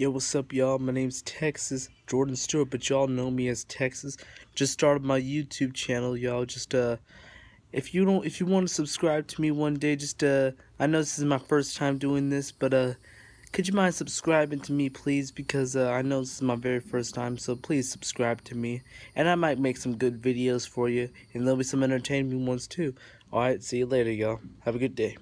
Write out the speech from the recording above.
Yo, what's up, y'all? My name's Texas Jourdan Stewart, but y'all know me as Texas. Just started my YouTube channel, y'all. Just uh, if you don't, if you want to subscribe to me one day, just uh, I know this is my first time doing this, but uh, could you mind subscribing to me, please? Because uh, I know this is my very first time, so please subscribe to me, and I might make some good videos for you, and there'll be some entertaining ones too. All right, see you later, y'all. Have a good day.